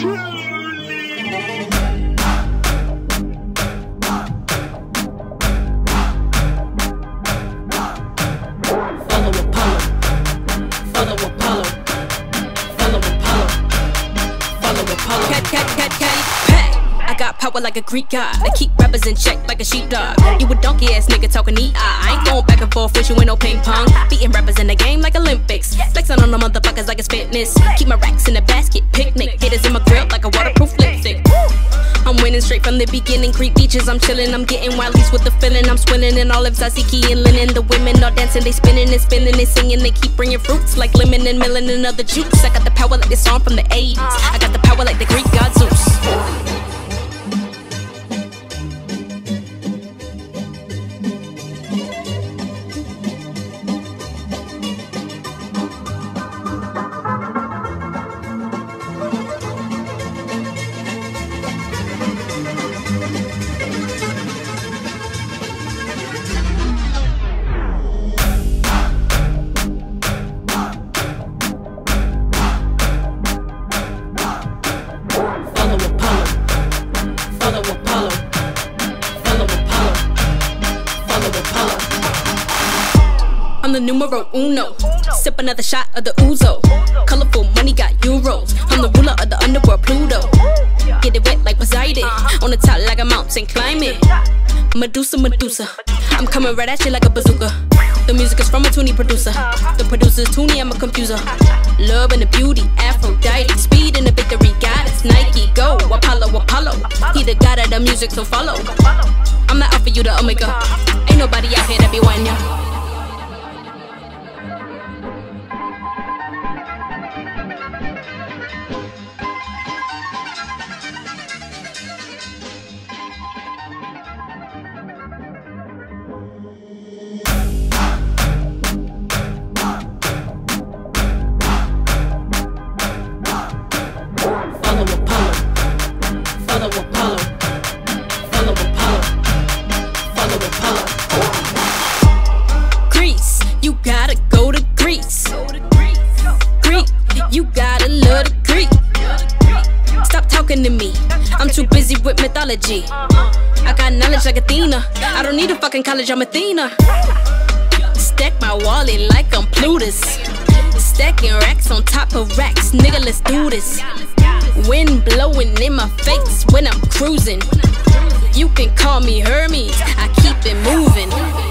Yeah. Power like a Greek god. I keep rappers in check like a sheepdog. You a donkey ass nigga talking knee I ain't going back and forth with you in no ping pong. Beating rappers in the game like Olympics. Flexing on the motherfuckers like it's fitness. Keep my racks in the basket, picnic. Haters in my grill like a waterproof lipstick. I'm winning straight from the beginning. Creep beaches, I'm chilling. I'm getting wildies with the feeling. I'm swilling in of tzatziki and linen. The women are dancing, they spinning and spinning and singing. They keep bringing fruits like lemon and melon and other juice. I got the power like the song from the 80s. I got the power like the Follow Apollo. Follow Apollo. Follow Apollo. I'm the numero uno. Sip another shot of the ouzo. Colorful money got euros. I'm the ruler of the underworld Pluto. Get it wet like Poseidon. Uh-huh. On the top like a mountain climbing. Medusa, Medusa. I'm coming right at you like a bazooka. The music is from a Tuny producer. The producer's Tuny, I'm a confuser. Love and the beauty, Aphrodite. The music, to follow. I'm the alpha, you the omega. Ain't nobody out here that be one, ya. You gotta go to Greece. Greek, you gotta love the Greek. Stop talking to me. I'm too busy with mythology. I got knowledge like Athena. I don't need a fucking college, I'm Athena. Stack my wallet like I'm Plutus. Stacking racks on top of racks, nigga, let's do this. Wind blowing in my face when I'm cruising. You can call me Hermes, I keep it moving.